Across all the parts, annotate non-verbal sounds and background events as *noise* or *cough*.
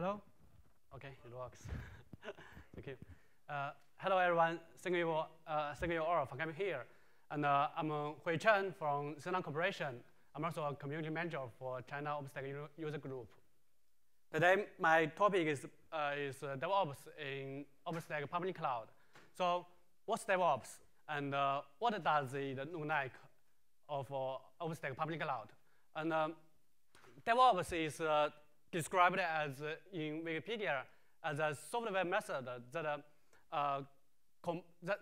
Hello? Okay, it works. *laughs* Thank you. Uh, hello, everyone. Thank you, uh, thank you all for coming here. And uh, I'm uh, Hui Chen from Sina Corporation. I'm also a community manager for China OpenStack user group. Today, my topic is, uh, is uh, DevOps in OpenStack public cloud. So what's DevOps? And what does it look like of OpenStack public cloud? And um, DevOps is described as uh, in Wikipedia as a software method that uh, that,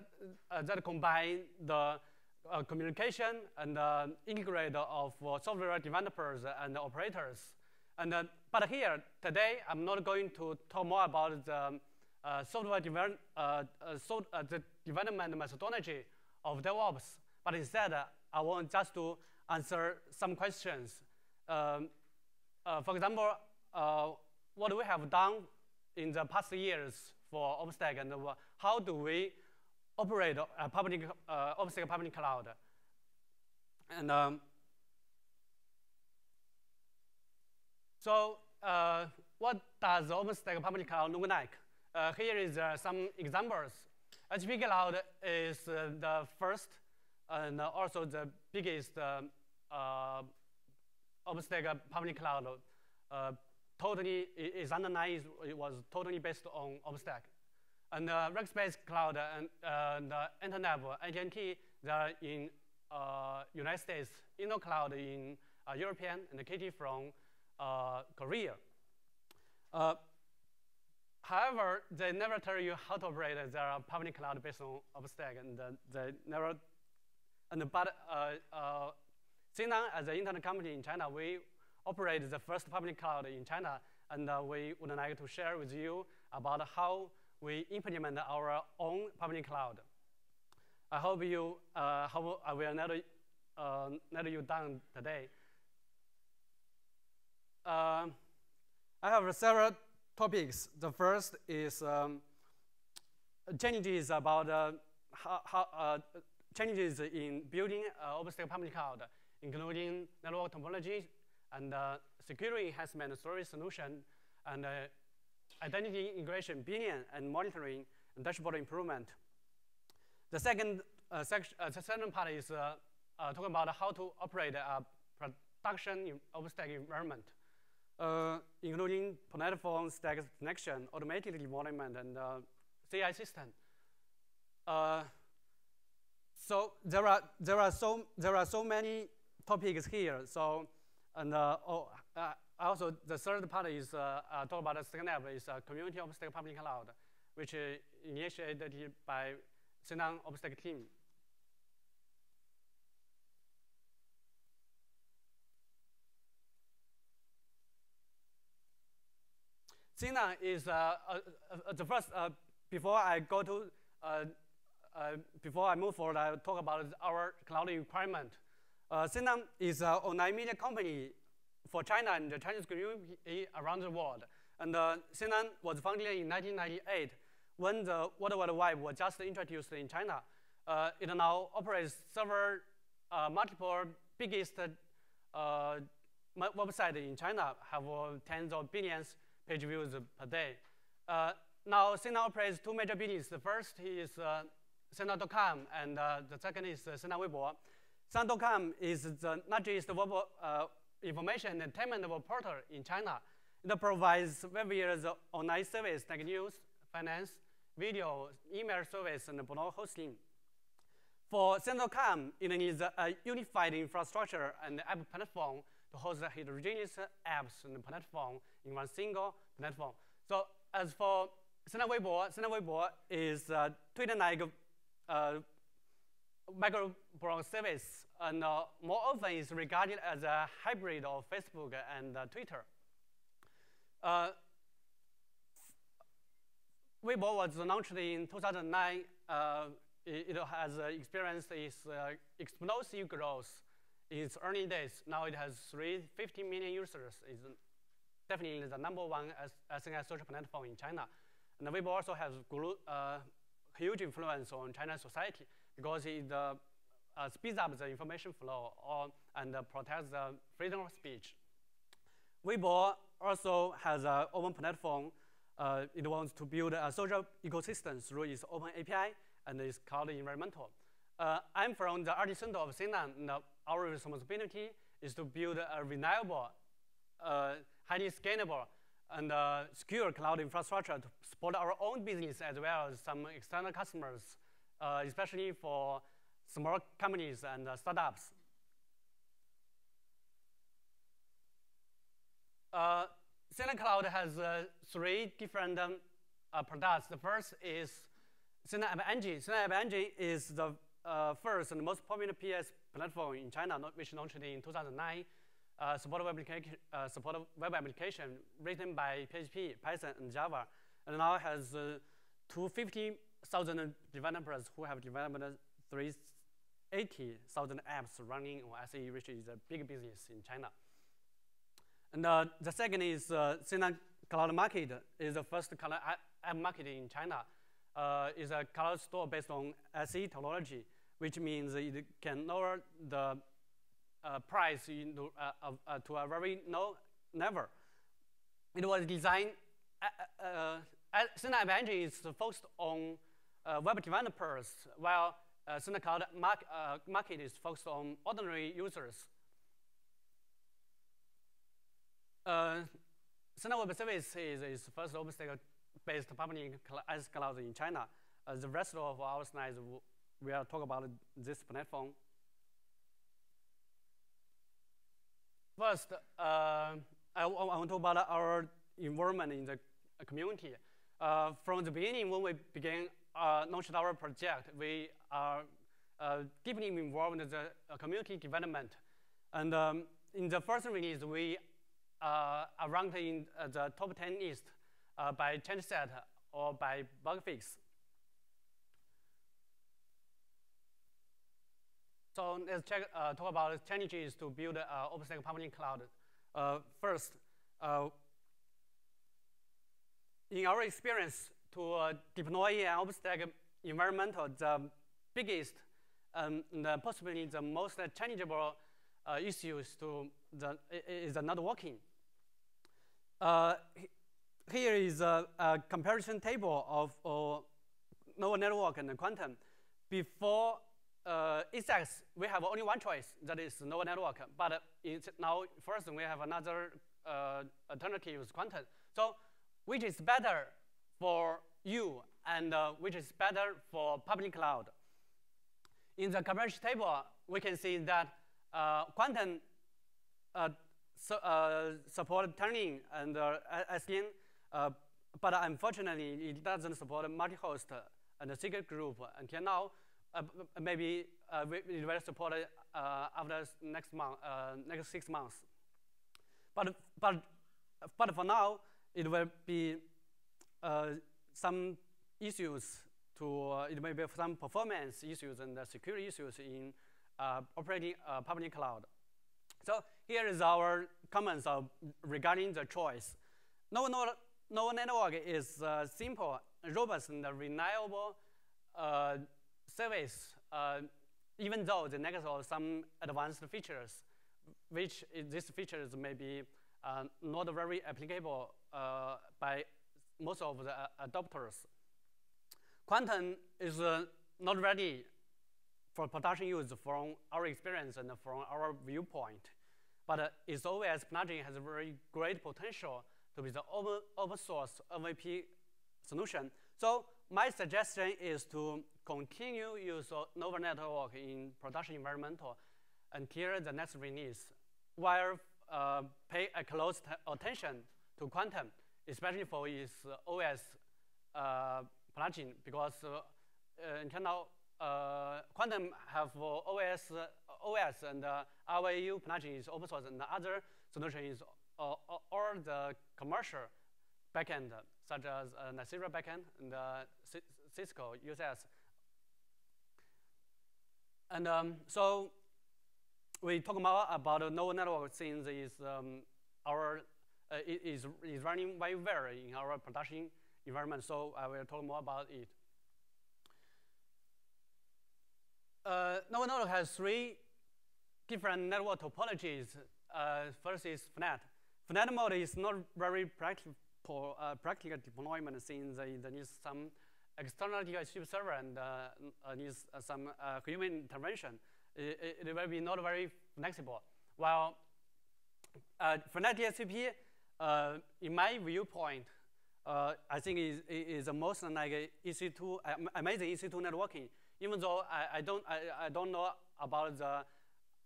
uh, that combine the uh, communication and uh, integrate of software developers and operators. And, but here, today, I'm not going to talk more about the software devel so, the development methodology of DevOps, but instead, I want just to answer some questions. Um, uh, for example, uh, what we have done in the past years for OpenStack and how do we operate a public, uh, OpenStack public cloud. And um, so uh, what does OpenStack public cloud look like? Uh, here is uh, some examples. HP Cloud is uh, the first and also the biggest uh, OpenStack public cloud totally is underlying it was totally based on OpenStack. And uh, Rackspace Cloud and uh, the Internet, AT&T, they are in uh, United States, InnoCloud in uh, European, and KT from uh, Korea. Uh, however, they never tell you how to operate their public cloud based on OpenStack, and uh, they never. And but uh, uh, Sina, as an internet company in China, we operate the first public cloud in China, and uh, we would like to share with you about how we implement our own public cloud. I hope you, uh, hope I will not, uh, let you down today. Uh, I have several topics. The first is um, changes about uh, how uh, changes in building uh, OpenStack public cloud, including network topology, and uh, security enhancement storage solution, and uh, identity integration, billing and monitoring, and dashboard improvement. The second, uh, section, uh, the second part is uh, uh, talking about how to operate a production OpenStack environment, including platform stack connection, automated deployment, and CI system. so there are there are so there are so many topics here. So and uh, oh, uh, also, the third part is uh, uh, talk about StackNav is a community OpenStack public cloud, which is initiated by Sina OpenStack team. Sina is uh, uh, uh, the first, before I go to, before I move forward, I will talk about our cloud requirement. Uh, Sina is an online media company for China and the Chinese community around the world. And uh, Sina was founded in 1998 when the World Wide Web was just introduced in China. Uh, it now operates several uh, multiple biggest uh, websites in China, have tens of billions page views per day. Uh, now, Sina operates two major businesses. The first is uh, and uh, the second is uh, Weibo. Sina.com is the largest web uh, information and entertainment web portal in China. It provides various online services like news, finance, video, email service, and blog hosting. For Sina.com, it needs a unified infrastructure and app platform to host heterogeneous apps and platform in one single platform. So as for Sina Weibo, Sina Weibo is uh, Twitter-like uh, micro blog service, and uh, more often is regarded as a hybrid of Facebook and uh, Twitter. Uh, Weibo was launched in 2009. Uh, it, it, has experienced its uh, explosive growth in its early days. Now it has 350 million users. It's definitely the number one SNS social platform in China. And Weibo also has uh, huge influence on Chinese society because it uh, uh, speeds up the information flow or, and uh, protects the freedom of speech. Weibo also has an open platform. Uh, it wants to build a social ecosystem through its open API and its cloud environmental. Uh, I'm from the R&D center of Sina, and our responsibility is to build a reliable, highly scalable, and uh, secure cloud infrastructure to support our own business as well as some external customers, uh, especially for small companies and uh, startups. Uh, SinaCloud has uh, three different um, uh, products. The first is Sina App Engine. Sina App Engine is the uh, first and most popular PS platform in China, which launched in 2009. Uh, support, web application, support web application written by PHP, Python, and Java, and now has 250 thousand developers who have developed 380,000 apps running on SAE, which is a big business in China. And uh, the second is uh, Sina Cloud Market is the first cloud app market in China. Uh, is a cloud store based on SAE technology, which means it can lower the uh, price into, uh, uh, to a very low level. It was designed, uh, uh, uh App Engine is focused on web developers, while uh, Cloud mark, market is focused on ordinary users. Uh, Web Service is, is first OpenStack-based public as cloud in China. Uh, the rest of our slides, we will talk about this platform. First, uh, I, I, want to talk about our involvement in the community. Uh, from the beginning, when we began uh, launched our project, we are uh, deeply involved in the uh, community development. And um, in the first release, we uh, are ranked in uh, the top 10 list by change set or by bug fix. So let's check, uh, talk about challenges to build uh, OpenStack public cloud. Uh, first, uh, in our experience, to uh, deploy an OpenStack environment, the biggest um, the possibly the most challengeable uh, issues to the, is the networking. Uh, here is a, a, comparison table of uh, Nova Network and quantum. Before uh, Essex, we have only one choice, that is Nova Network. But now, first, we have another uh, alternative, quantum. So which is better for you and uh, which is better for public cloud? In the comparison table, we can see that uh, quantum uh, so, uh, support tuning and uh, SDN, but unfortunately it doesn't support multi-host and security group until now. Maybe it will support after next month, next six months. But but but for now, it will be some issues to it may be some performance issues and the security issues in operating public cloud. So here is our comments regarding the choice. No, no, no network is uh, simple, robust, and reliable uh, service, uh, even though the next of some advanced features, which these features may be uh, not very applicable uh, by most of the uh, adopters. Quantum is not ready for production use from our experience and from our viewpoint. But uh, its OVS plugin has a very great potential to be the open, open source MVP solution. So my suggestion is to continue use Nova Network in production environment until the next release, while uh, pay a close attention to Quantum, especially for its OS uh, plugin, because uh, until uh, Quantum have OS OS and uh, RWAU plugin is open source, and the other solution is uh, all the commercial backend, such as uh, Nicira backend and uh, Cisco UCS. And um, so we talk more about the Nova network since is um, our uh, is is running very well in our production environment. So I will talk more about it. Uh, Node has three different network topologies. Uh, first is flat. FNAT mode is not very practical, uh, practical deployment since there needs some external DHCP server and uh, needs some human intervention. It, it, will be not very flexible. While uh, Flat DHCP, uh, in my viewpoint, uh, I think is is the most like EC2 Amazon EC2 networking. Even though I, I don't I, I don't know about the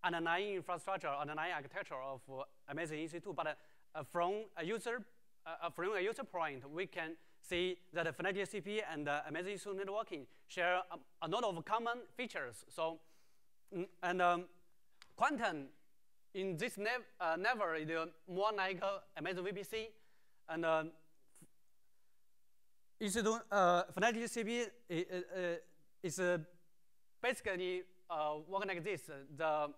underlying infrastructure, underlying architecture of Amazon EC2, but uh, from a user uh, from a user point, we can see that Flat DHCP and uh, Amazon EC2 networking share a, a, lot of common features. So, and um, quantum in this nev uh, never is more like uh, Amazon VPC, and uh, EC2 uh, Flat DHCP is, uh, basically uh, work like this. The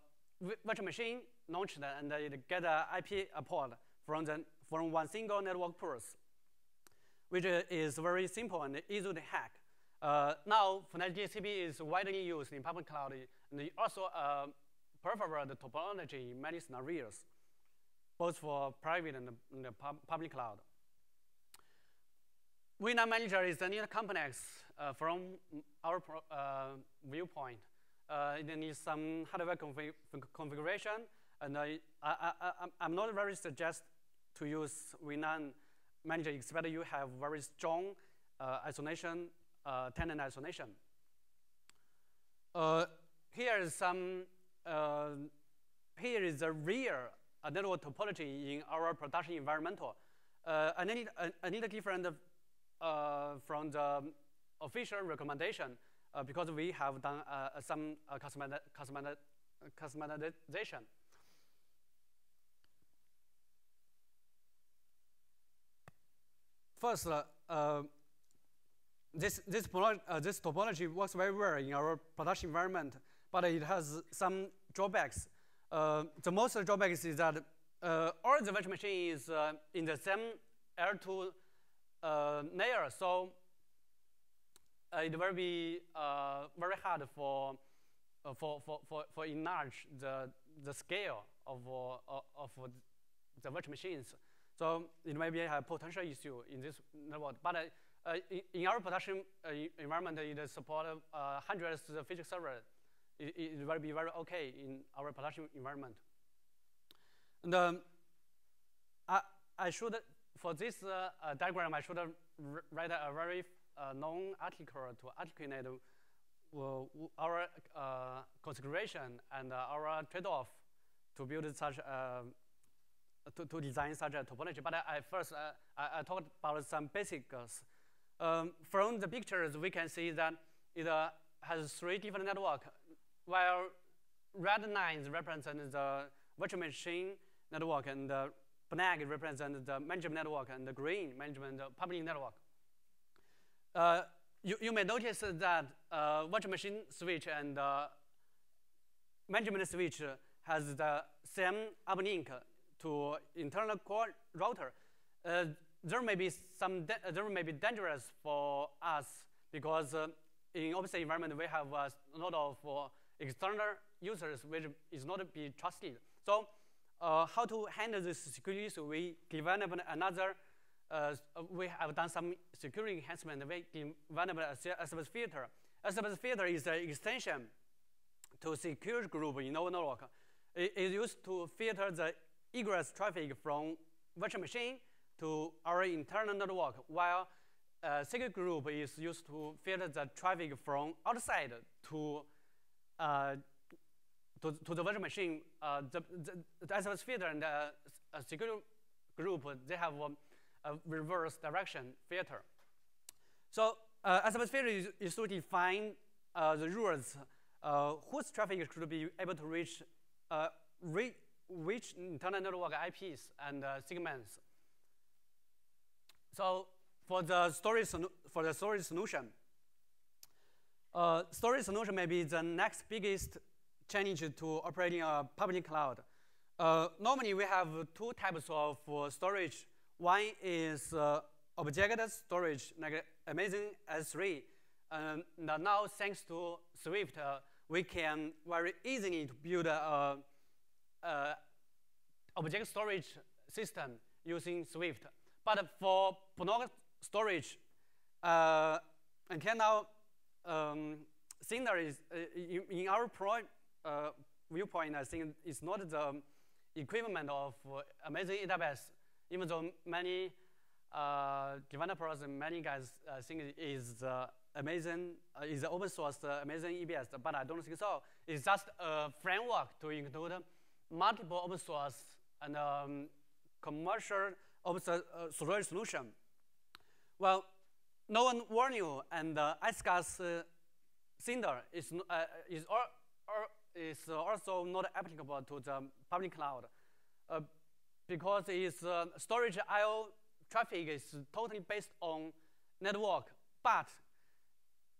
virtual machine launched and it get an IP port from, the, from one single network pulse, which is very simple and easy to hack. Uh, now, Flat DHCP is widely used in public cloud and also uh, preferred topology in many scenarios, both for private and, and pub public cloud. VLAN manager is a little complex uh, from our uh, viewpoint. Uh, it needs some hardware config configuration, and I, I, I, am not very suggest to use VLAN manager, except you have very strong uh, isolation, uh, tenant isolation. Uh, here is some, uh, here is the real uh, network topology in our production environmental. Uh, I need a different from the official recommendation because we have done some customization. First, uh, uh, this, this, uh, this topology works very well in our production environment, but it has some drawbacks. Uh, the most drawbacks is that uh, all the virtual machine is uh, in the same L2 layer, so it will be very hard for, for, for, for, for enlarge the, the scale of, of the virtual machines. So it may be a potential issue in this network. But uh, in, in, our production uh, environment, it supports uh, hundreds of physical servers. It, it, will be very okay in our production environment. And um, I, I should, for this uh, uh, diagram, I should write a very uh, long article to articulate our consideration and our trade-off to build such a to, to design such a topology. But I, I first, uh, I, I, talked about some basics. Um, from the pictures, we can see that it uh, has three different networks, while red lines represent the virtual machine network, and the black represents the management network, and the green management public network. Uh, you, you may notice that uh, virtual machine switch and uh, management switch has the same uplink to internal core router, uh, there may be some there may be dangerous for us because uh, in opposite environment we have a lot of uh, external users which is not be trusted. So uh, how to handle this security issue? We developed another. Uh, we have done some security enhancement. We developed a SBS filter. SBS filter is an extension to security group in our network. It is used to filter the egress traffic from virtual machine to our internal network, while uh, second group is used to filter the traffic from outside to to, to, the virtual machine. Uh, the, the, the and the uh, security group, they have a, a reverse direction filter. So uh, filter is, is to define uh, the rules uh, whose traffic should be able to reach uh, re which internal network IPs and uh, segments. So for the storage, for the storage solution, uh, storage solution may be the next biggest challenge to operating a public cloud. Uh, normally, we have two types of uh, storage. One is uh, object storage, like Amazon S3. Um, now, thanks to Swift, uh, we can very easily build a uh, object storage system using Swift. But for block storage, uh, until now, um, Cinder is, uh, in, our pro, uh, viewpoint, I think it's not the equivalent of Amazon AWS, even though many uh, developers and many guys uh, think it is uh, Amazon uh, is open source uh, Amazon EBS, but I don't think so. It's just a framework to include multiple open source and um, commercial open source uh, solution. Well, no one warned you, and uh, IceGAS uh, Cinder is, uh, is, or, or is also not applicable to the public cloud uh, because its uh, storage I/O traffic is totally based on network, but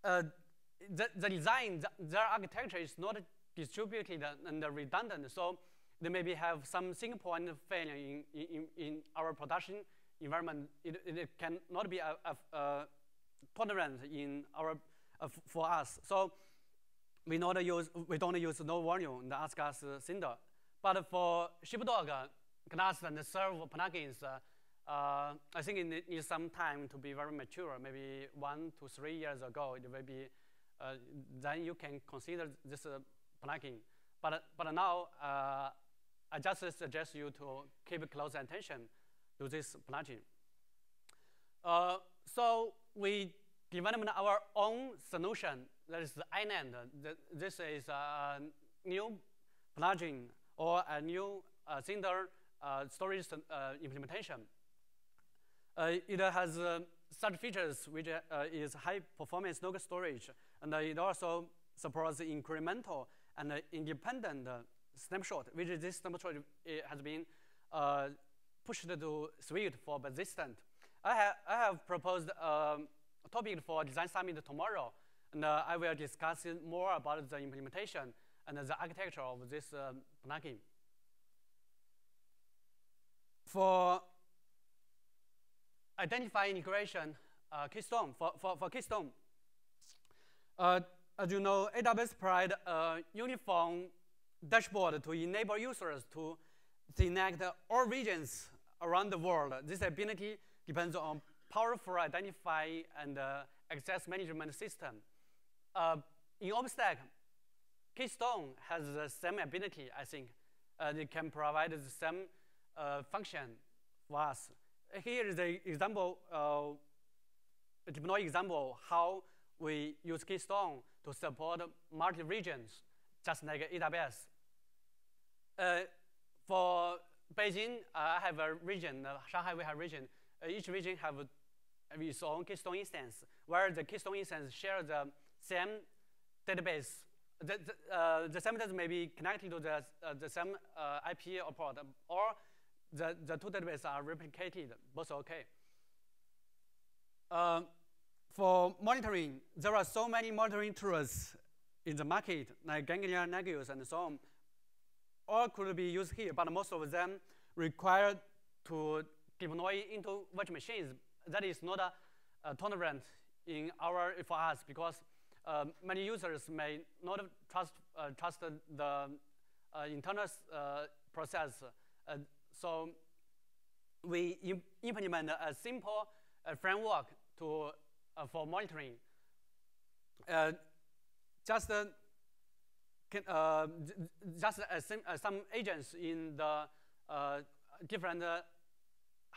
uh, the, the design, the, their architecture is not distributed and redundant, so they maybe have some single point failure in, in, in our production environment. It, it cannot be a, a, a tolerant in our, uh, for us. So we, not use, we don't use no volume in the IceGAS Cinder. But for Sheepdog class and serve plugins, uh, uh, I think it needs some time to be very mature, maybe one to three years ago, it will be, uh, then you can consider this uh, plugin. But, but now, uh, I just suggest you to keep close attention to this plugin. Uh, so we developed our own solution, that is the iNAND. This is a new plugin or a new uh, Cinder uh, storage uh, implementation. Uh, it has uh, such features which uh, is high performance local storage, and it also supports incremental and independent snapshot, which is this snapshot has been pushed to Swift for persistent. I, ha I have proposed um, a topic for Design Summit tomorrow, and uh, I will discuss more about the implementation and the architecture of this um, plugin. For identifying integration uh, Keystone, for, for, for Keystone, uh, as you know, AWS provide a uniform dashboard to enable users to select all regions around the world. This ability depends on powerful identify and uh, access management system. Uh, in OpenStack, Keystone has the same ability, I think. Uh, they can provide the same uh, function for us. Here is the example, uh, deploy example how we use Keystone to support multi-regions, just like AWS. Uh, for Beijing, uh, I have a region, uh, Shanghai we have region. Uh, each region have its own Keystone instance, where the Keystone instance share the same database. The, the, uh, the same database may be connected to the, uh, the same uh, IP or port, or the, the two databases are replicated, both okay. Uh, for monitoring, there are so many monitoring tools in the market, like Ganglia, Nagios, and so on. All could be used here, but most of them require to deploy into virtual machines. That is not a, a tolerant in our for us because uh, many users may not trust uh, trust the uh, internal uh, process. Uh, so we implement a simple uh, framework to for monitoring. just just some agents in the different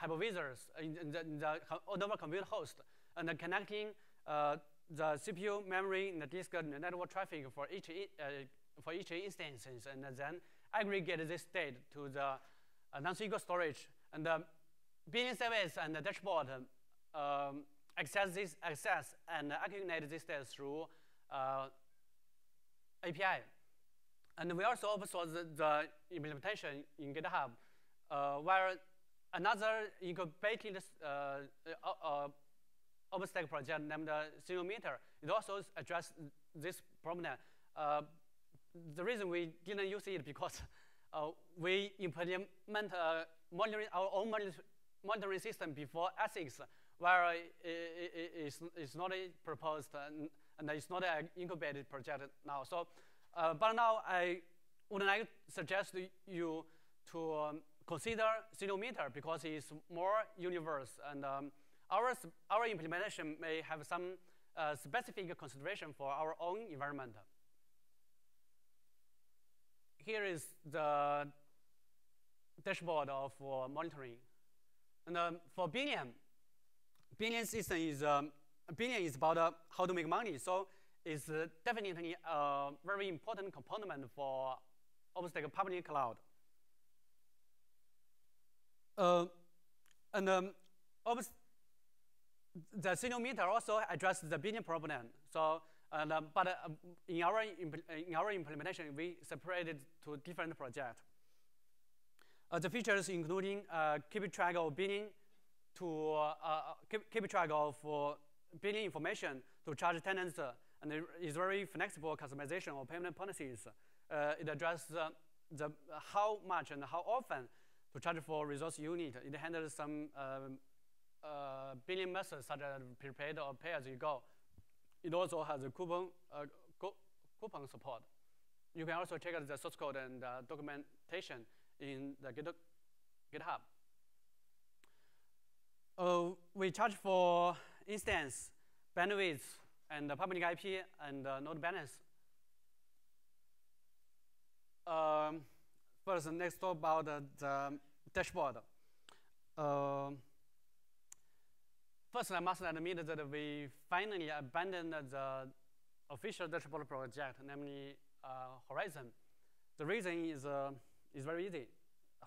hypervisors in the, in the normal compute host and connecting uh, the CPU memory and the disk and the network traffic for each, uh, for each instances and then aggregate this state to the uh, non-SQL storage. And the business service and the dashboard um, access this access and aggregate this data through uh, API. And we also open source the, the implementation in GitHub, uh, where another incubated uh, uh, uh OpenStack project named Meter, it also addressed this problem. Uh, the reason we didn't use it because *laughs* uh, we implement uh, monitoring, our own monitoring system before ASICS, where it is it's not proposed and, and it's not an incubated project now. So, uh, but now I would like to suggest you to um, consider meter because it's more universe and um, our, our implementation may have some uh, specific consideration for our own environment. Here is the dashboard of uh, monitoring. And um, for Billion, Billion system is, um, Billion is about uh, how to make money. So uh, definitely a very important component for OpenStack public cloud. Uh, and um, the Ceilometer also addresses the billion problem. So, uh, but uh, in, our in our implementation, we separated to different projects. Uh, the features including uh, keep track of billing to uh, uh, keep, keep track of billing information to charge tenants, and it is very flexible customization of payment policies. it addresses the how much and how often to charge for resource unit. It handles some um, uh, billing methods such as prepaid or pay as you go. It also has a coupon, uh, coupon support. You can also check out the source code and uh, documentation in the GitHub. Uh, we charge for instance, bandwidth, and the public IP, and uh, node balance. Um, first, let's talk about the, dashboard. Uh, first, I must admit that we finally abandoned the official dashboard project, namely uh, Horizon. The reason is uh, is very easy.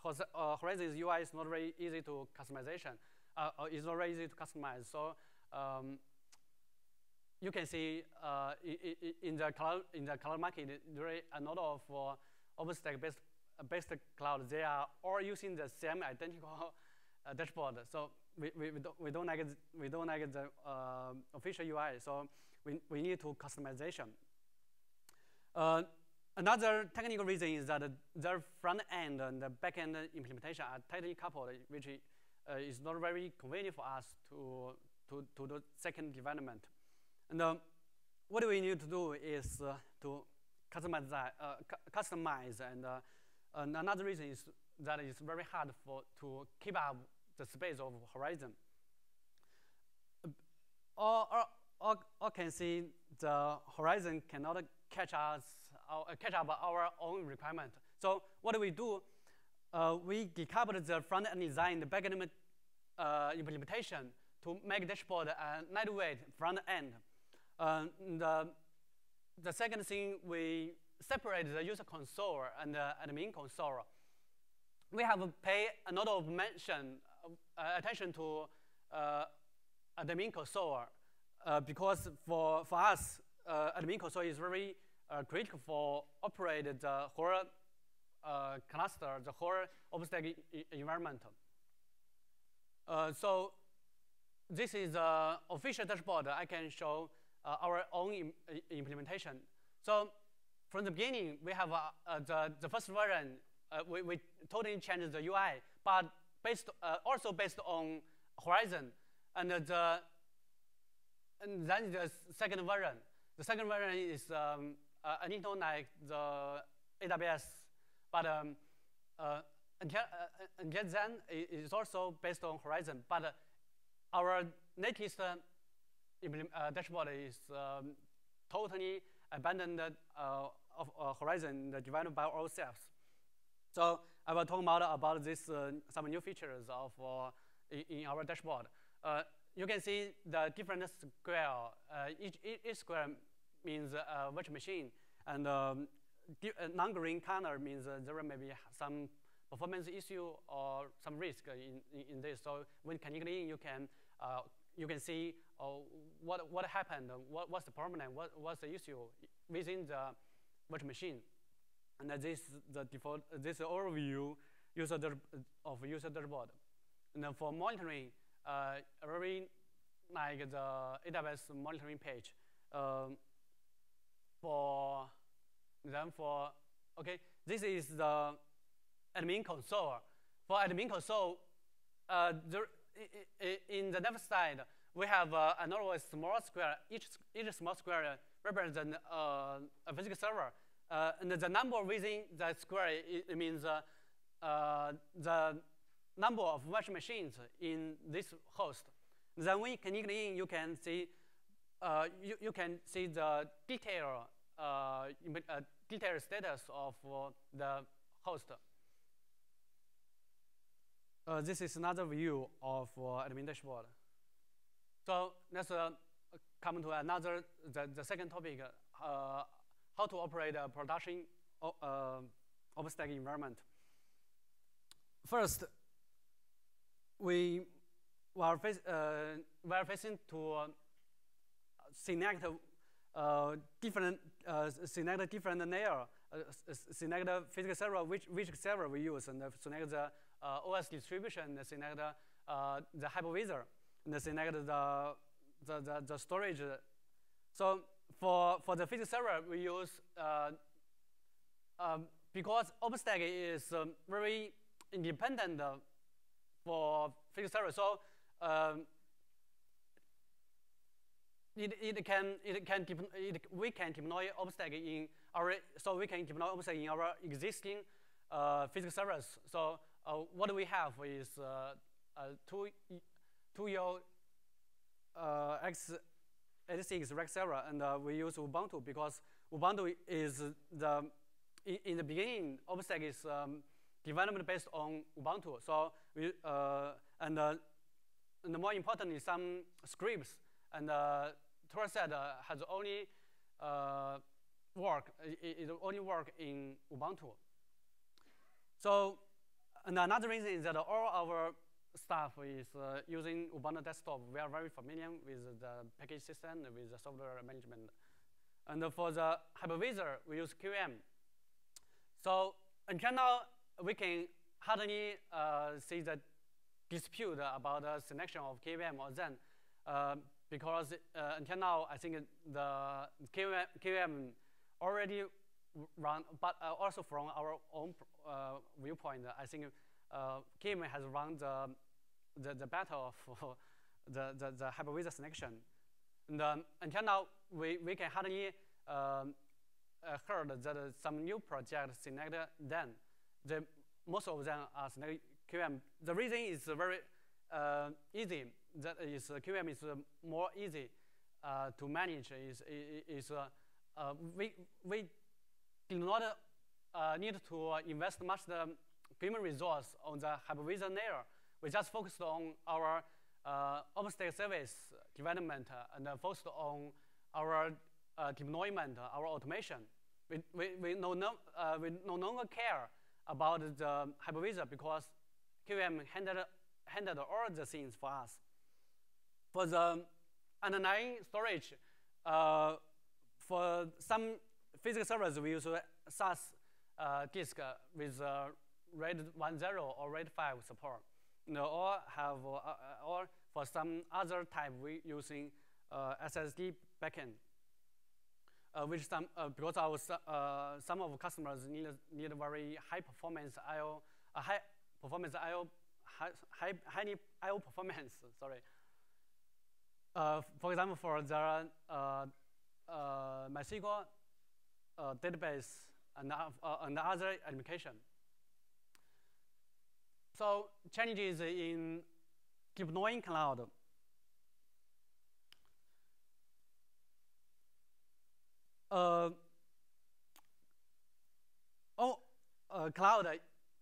Uh, Horizon's UI is not very easy to customization. Uh, uh, not very easy to customize. So um, you can see uh, in the cloud in the cloud market there are a lot of uh, OpenStack based based cloud. They are all using the same identical uh, dashboard. So we, we, we, don't, we don't like we don't like the uh, official UI. So we, we need to customization. Uh, Another technical reason is that their front end and the back end implementation are tightly coupled, which uh, is not very convenient for us to, to, to do second development. And um, what we need to do is uh, to customize, that, uh, cu customize and, uh, and another reason is that it's very hard for, to keep up the space of Horizon. All, all, all, can see the Horizon cannot catch us uh, catch up our own requirement. So what do we do? Uh, we decoupled the front-end design, the back-end uh, implementation to make dashboard a lightweight front-end. Uh, the, the second thing, we separate the user console and the admin console. We have paid a lot of mention, uh, attention to uh, admin console uh, because for, for us, admin console is very uh, critical for operate the whole uh, cluster, the whole OpenStack environment. Uh, so this is the official dashboard. I can show uh, our own Im implementation. So from the beginning, we have uh, the, the first version, uh, we, we totally changed the UI, but based, also based on Horizon. And, the, and then the second version. The second version is um, uh, a little like the AWS, but um, uh, until, uh, until then, it is also based on Horizon. But our latest dashboard is um, totally abandoned of Horizon developed by ourselves. So I will talk more about this, uh, some new features of uh, in, in, our dashboard. Uh, you can see the different square. each, each square means a virtual machine. And um, non-green color means uh, there may be some performance issue or some risk in, in, in this. So when connecting, you can uh, you can see uh, what what happened, what, what's the problem, what what's the issue within the virtual machine. And this the default this overview user of user dashboard. And then for monitoring, uh, very like the AWS monitoring page. Um, for then for, okay, this is the admin console. For admin console, uh, there, in the left side, we have uh, another small square. Each, each small square represents uh, a physical server. Uh, and the number within that square, it, it means uh, the number of virtual machines in this host. Then when you connect in, you can see uh, you, you can see the detail uh, uh, detailed status of the host. this is another view of admin dashboard. So let's come to another the, the second topic: how to operate a production uh, OpenStack environment. First, we were, face, uh, we are facing to uh, select uh, different uh, select different layer, uh, select physical server, which which server we use, and select the uh, OS distribution, select uh, the hypervisor, and select the, the, the, the storage. So for, for the physical server, we use, uh, um, because OpenStack is um, very independent for physical server, so um, it, it can it can it, we can deploy OpenStack in our so we can deploy OpenStack in our existing uh, physical servers. So uh, what we have is uh, two two year uh, X 86 Rack server, and uh, we use Ubuntu because Ubuntu is the in, in the beginning OpenStack is um, development based on Ubuntu. So we uh, and and more importantly, some scripts and uh, toolset uh, has only uh, work, it, it, only work in Ubuntu. So, and another reason is that all our staff is uh, using Ubuntu desktop. We are very familiar with the package system, with the software management. And for the hypervisor, we use QEM. So until now, we can hardly uh, see the dispute about the selection of KVM or Xen, uh, because uh, until now, I think the KVM, KVM already run, but uh, also from our own uh, viewpoint, I think uh, has run the, the, the battle for *laughs* the, the, the hypervisor selection. And um, until now, we, we can hardly um, uh, heard that some new projects select then. The, most of them are select QM. The reason is very uh, easy. That is uh, QM is uh, more easy uh, to manage. Is is uh, we we do not need to invest much the human resource on the hypervisor layer. We just focused on our uh, OpenStack service development and focused on our deployment, our automation. We, we, we, no, no, we no longer care about the hypervisor because QM handled, handled all the things for us. For the underlying storage, uh, for some physical servers, we use SAS uh, disk with uh, RAID 1.0 or RAID 5 support. Know, or have, uh, uh, or for some other type, we using uh, SSD backend. Uh, which some uh, because our uh, some of customers need need very high performance IO, high performance IO, high, high, high IO performance, *laughs* sorry. For example, for the uh, MySQL database and, and other application. So challenges in deploying cloud. Uh, oh, uh, cloud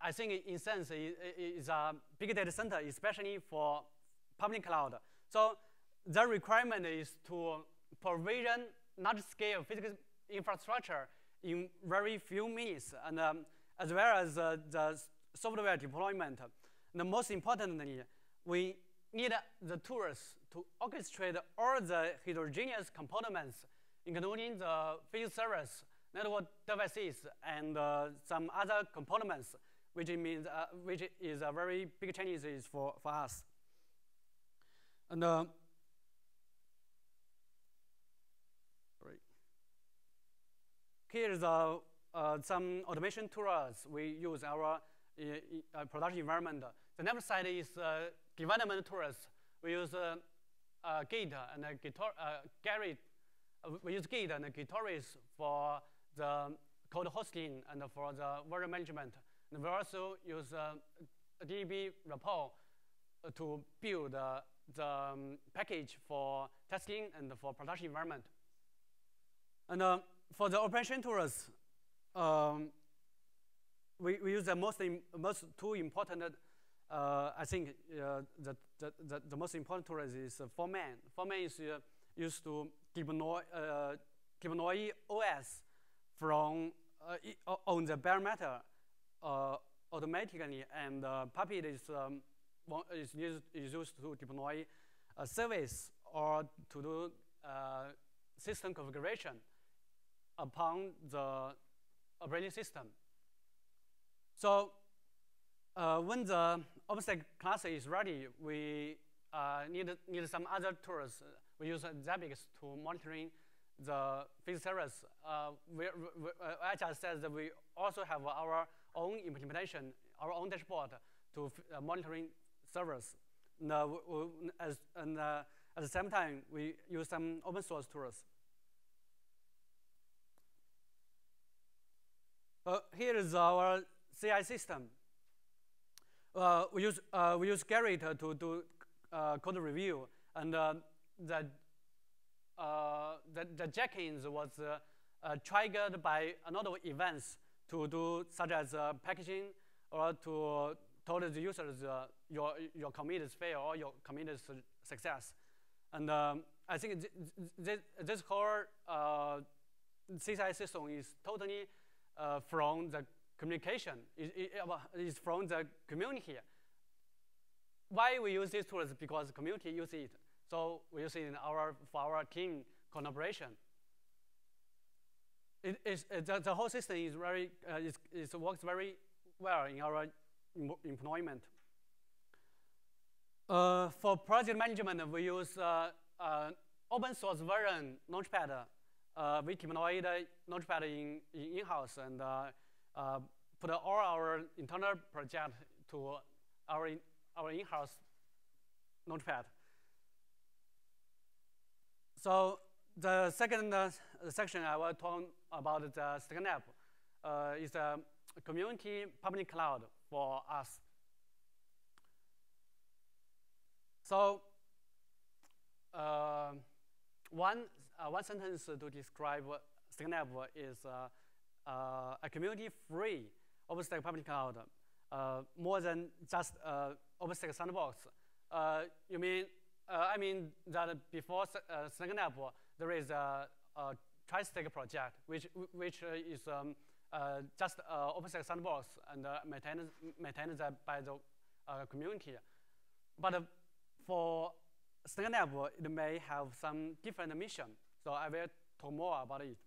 I think in sense is a big data center, especially for public cloud. So the requirement is to provision large scale physical infrastructure in very few minutes, and um, as well as uh, the software deployment. The most importantly, we need the tools to orchestrate all the heterogeneous components, including the field servers, network devices, and uh, some other components which means uh, which is a very big challenge for, for us. And uh, here is uh, uh, some automation tools we use our uh, uh, production environment. The next side is development tools. We use Git and Gitor, Gerrit. we use Git and Gitorious for the code hosting and for the version management. And we also use uh, DB repo uh, to build uh, the um, package for testing and for production environment. And uh, for the operation tools, um, we, we use the most, most two important, uh, I think uh, the, the, the, the, most important tool is uh, Foreman. Foreman is uh, used to deploy, uh, deploy OS from uh, on the bare metal uh, automatically, and uh, Puppet is, um, is, used, is used to deploy a service or to do system configuration upon the operating system. So uh, when the OpenStack class is ready, we uh, need, need some other tools. We use Zabbix to monitoring the physics service. Uh, we, we, I just said that we also have our own implementation, our own dashboard to uh, monitoring servers. And, uh, as, and uh, at the same time, we use some open source tools. Uh, here is our CI system. Uh, we use uh, we use Gerrit to do code review, and the the, the Jenkins was triggered by another events to do such as uh, packaging or to tell the users uh, your, your commit is fail or your commit is success. And um, I think th th this whole uh, CSI system is totally uh, from the communication, is, it, it's from the community. Why we use these tools? Because the community uses it. So we use it in our, for our team collaboration it is, uh, the, the, whole system is very, uh, is, is works very well in our employment. Uh, for project management, we use uh, uh, open source version Launchpad. Uh, we deploy the Launchpad in, in in-house and put all our internal project to our, in, our in-house notepad. So the second uh, section I will talk about the StackNav uh, is a community public cloud for us. So uh, one, uh, one sentence to describe StackNav is uh, uh, a community-free OpenStack public cloud, more than just OpenStack sandbox. you mean, I mean that before uh, there is a, a TriStack project, which, which is um, uh, just uh, OpenStack sandbox and uh, maintained, maintained by the uh, community. But uh, for StackNav, it may have some different mission. So I will talk more about it.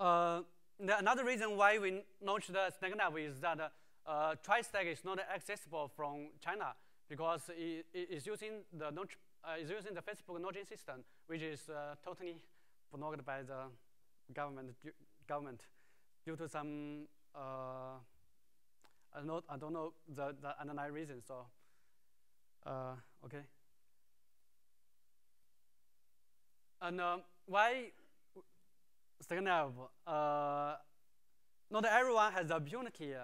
Uh, the, another reason why we launched the StackNav is that uh, TriStack is not accessible from China because it, is using the uh, is using the Facebook nudging system, which is uh, totally blocked by the government government due to some uh, I, don't, I don't know the, the underlying reason. So uh, okay. And uh, StackNav? Uh, not everyone has the opportunity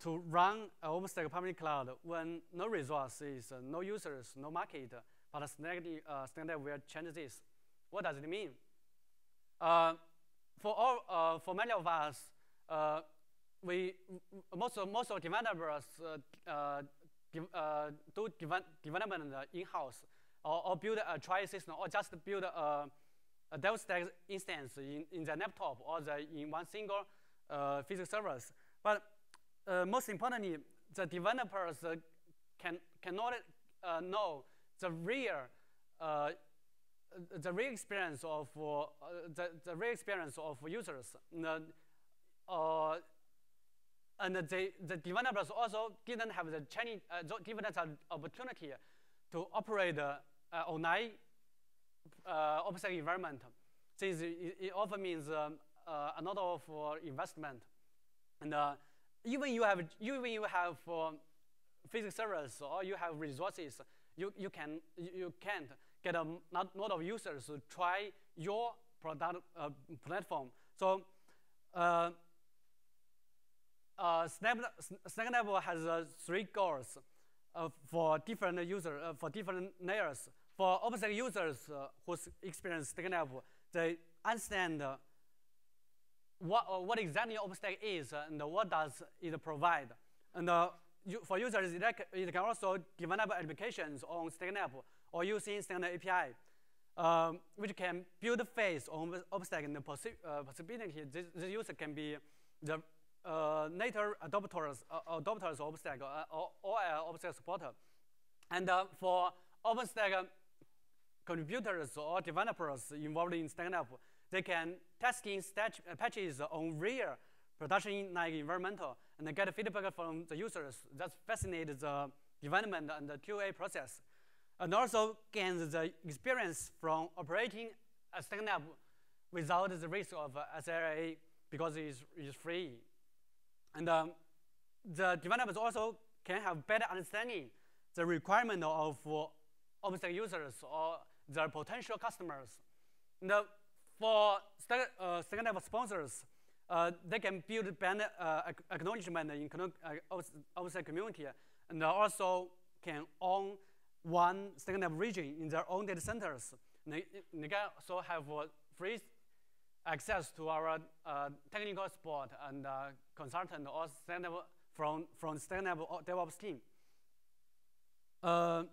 to run an OpenStack public cloud when no resources, no users, no market, but uh, standard will change this. What does it mean? Uh, for all, uh, for many of us, uh, we most most of developers uh do development in-house or, or, build a trial system or just build a, a DevStack instance in, in the laptop or the, in one single uh, physical servers. But uh, most importantly, the developers uh, can, cannot uh, know the real, uh, the real experience of uh, the, the real experience of users. Uh, and the, the developers also didn't have the Chinese, given an opportunity to operate uh, online uh, OpenStack environment. Since it, often means um, a lot of investment. And even you have even you have uh, physics servers or you have resources, you, you can you can't get a lot, lot of users to try your product uh, platform. So uh, uh, Snap, StackNav has uh, three goals uh, for different users, uh, for different layers. For OpenStack users uh, who experience StackNav, they understand uh, what, uh, what exactly OpenStack is and what does it provide. And you, for users, it, can also develop applications on StackNav or using StackNav API. Um, which can build phase on OpenStack and the possi uh, possibility this, this user can be the uh, native adopters, uh, adopters of OpenStack uh, or, or OpenStack supporter. And uh, for OpenStack contributors or developers involved in StackNav, they can testing uh, patches on real production like environmental and get feedback from the users. That facilitates the development and the QA process. And also gains the experience from operating a StackNav without the risk of SLA because it is, it is free. And um, the developers also can have better understanding the requirement of OpenStack users or their potential customers. Uh, for Stack, uh, StackNav sponsors, uh, they can build brand uh, acknowledgement in uh, OpenStack community and also can own one second level region in their own data centers. They, can also have free access to our uh, technical support and uh, consultant or stand from, from second level DevOps team. Uh,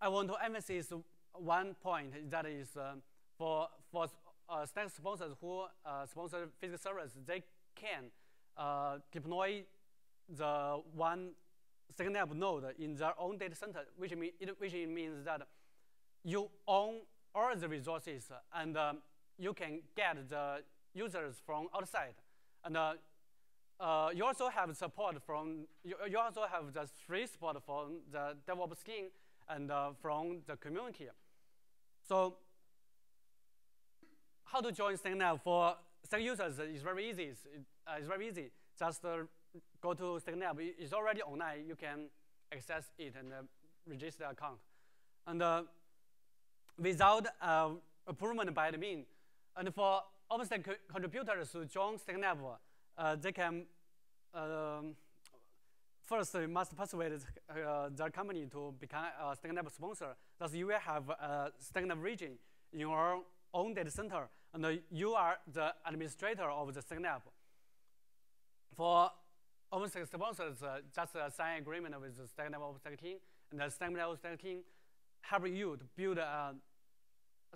I want to emphasize one point that is uh, for, for uh, Stack sponsors who uh, sponsor physical servers, they can uh, deploy the one StackNav node in their own data center, which, mean, it, which means that you own all the resources and um, you can get the users from outside. And uh, uh, you also have support from, you, you, also have the free support from the DevOps team and uh, from the community. So how to join StackNav for Stack users is very easy. It's, uh, it's very easy. Just uh, go to StackNav. It's already online. You can access it and uh, register account. And without approval by the admin, and for OpenStack co contributors to join StackNav, uh, they can um, first you must persuade uh, their company to become a StackNav sponsor. Thus, you will have a StackNav region in your own data center, and you are the administrator of the StackNav. For OpenStack sponsors, uh, just uh, sign agreement with the StackNav OpenStack team, and the StackNav OpenStack team help you to build a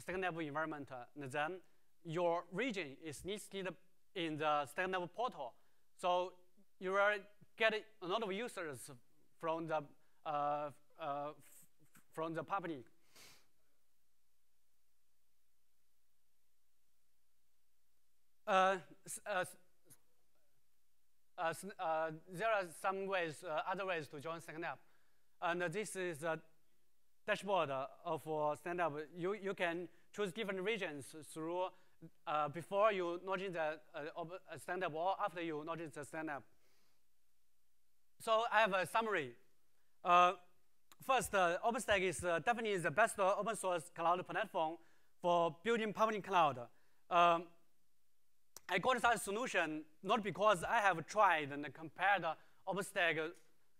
StackNav environment, and then your region is listed in the StackNav portal. So you will get a lot of users from the, uh, uh, from the public. Uh, uh, uh, uh, there are some ways, other ways to join StackNav. And this is a dashboard of StackNav. You, you can choose different regions through before you launch the uh, stand-up or after you launch the stand-up. So I have a summary. Uh, first, uh, OpenStack is uh, definitely the best open source cloud platform for building public cloud. Um, I got such solution not because I have tried and compared OpenStack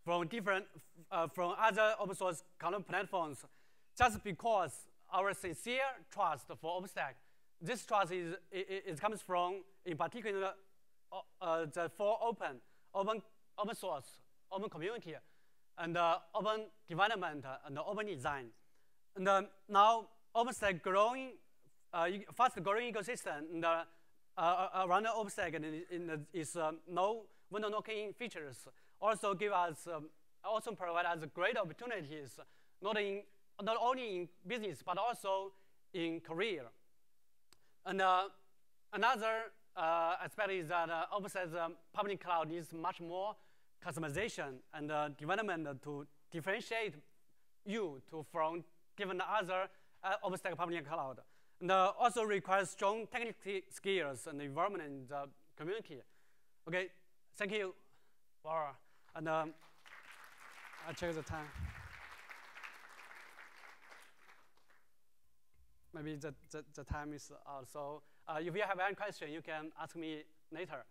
from different, uh, from other open source cloud platforms, just because our sincere trust for OpenStack this trust is it, it comes from, in particular, uh, the four open, open, open source, open community, and uh, open development and open design. And uh, now OpenStack growing, uh, fast growing ecosystem and, uh, around OpenStack and in, is um, no window knocking features also give us, um, also provide us great opportunities, not, in, not only in business, but also in career. And uh, another uh, aspect is that uh, OpenStack um, public cloud needs much more customization and uh, development to differentiate you to from different other uh, OpenStack public cloud. And uh, also requires strong technical skills and involvement in the community. Okay, thank you, Laura. And um, I check the time. maybe the, the, the time is out. So if you have any question, you can ask me later.